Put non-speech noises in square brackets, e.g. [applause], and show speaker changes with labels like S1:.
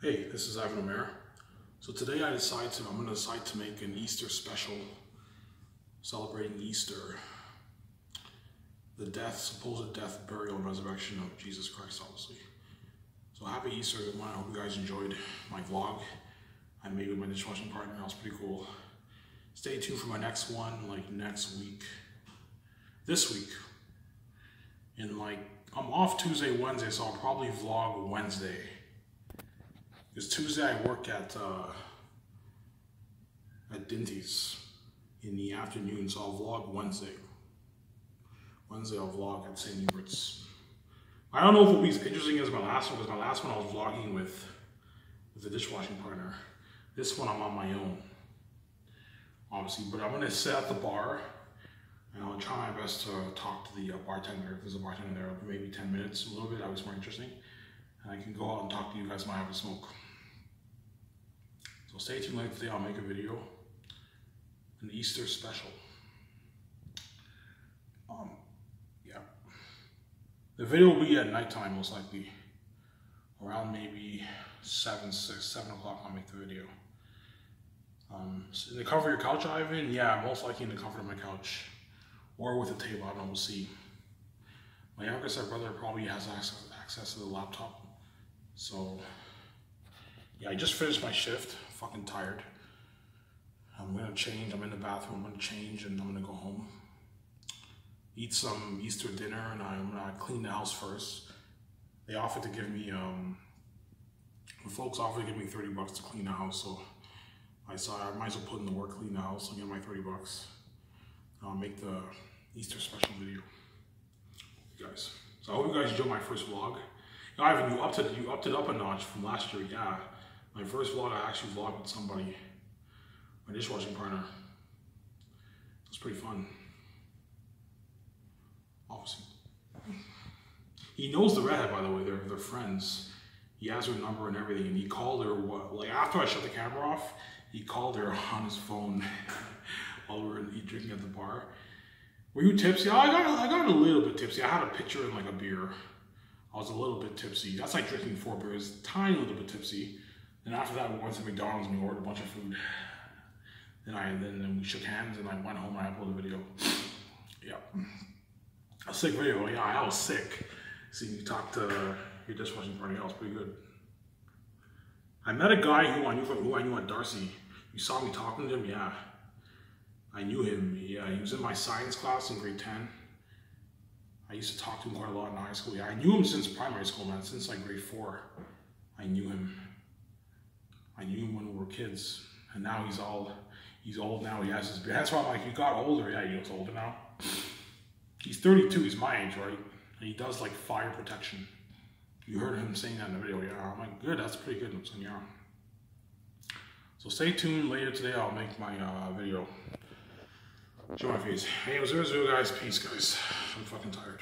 S1: Hey, this is Ivan Omara. So today I decided to, I'm going to decide to make an Easter special celebrating Easter. The death, supposed death, burial, and resurrection of Jesus Christ, obviously. So happy Easter, everyone. I hope you guys enjoyed my vlog I made with my dishwashing partner. That was pretty cool. Stay tuned for my next one, like next week. This week. In like, I'm off Tuesday, Wednesday, so I'll probably vlog Wednesday. Because Tuesday I work at uh, at Dinty's in the afternoon, so I'll vlog Wednesday. Wednesday I'll vlog at St. Hubert's. I don't know if it'll be as interesting as my last one, because my last one I was vlogging with with a dishwashing partner. This one I'm on my own, obviously, but I'm gonna sit at the bar and I'll try my best to talk to the uh, bartender. If there's a bartender there, maybe 10 minutes, a little bit, that was more interesting. And I can go out and talk to you guys when I have a smoke. So stay tuned later today, I'll make a video, an Easter special. Um, yeah. The video will be at nighttime most likely. Around maybe 7, 6, 7 o'clock I'll make the video. Um, so in the comfort of your couch, Ivan? Yeah, most likely in the comfort of my couch. Or with a table, I don't know, we'll see. My younger brother probably has access, access to the laptop. So, yeah, I just finished my shift. Fucking tired. I'm gonna change. I'm in the bathroom. I'm gonna change and I'm gonna go home. Eat some Easter dinner and I'm gonna clean the house first. They offered to give me, um, the folks offered to give me 30 bucks to clean the house. So I saw I might as well put in the work, clean the house, and get my 30 bucks. I'll make the Easter special video, you guys. So I hope you guys enjoy my first vlog. You know, Ivan, you upped it, you upped it up a notch from last year. Yeah, my first vlog, I actually vlogged with somebody, my dishwashing partner. It was pretty fun. Obviously. He knows the redhead, by the way. They're they're friends. He has her number and everything, and he called her. What like after I shut the camera off, he called her [laughs] on his phone [laughs] while we were drinking at the bar. Were you tipsy? I got I got a little bit tipsy. I had a pitcher and like a beer. I was a little bit tipsy. That's like drinking four beers, tiny little bit tipsy. And after that, we went to McDonald's and we ordered a bunch of food. Then I then, then we shook hands and I went home and I uploaded a video. [sniffs] Yeah, a sick video. Yeah, I was sick. See, you talked to your dishwashing party. That was pretty good. I met a guy who I knew from who I knew at Darcy. You saw me talking to him, yeah. I knew him. Yeah, uh, he was in my science class in grade 10. I used to talk to him quite a lot in high school. Yeah, I knew him since primary school, man. Since like grade four, I knew him. I knew him when we were kids, and now he's all he's old now. He has his beard. That's why I'm like, he got older. Yeah, he looks older now. He's 32. He's my age, right? And he does like fire protection. You heard him saying that in the video. Yeah, I'm like, good. That's pretty good. Saying, yeah. So stay tuned. Later today, I'll make my uh, video. Show my face. Hey, what's up, guys? Peace, guys. I'm fucking tired.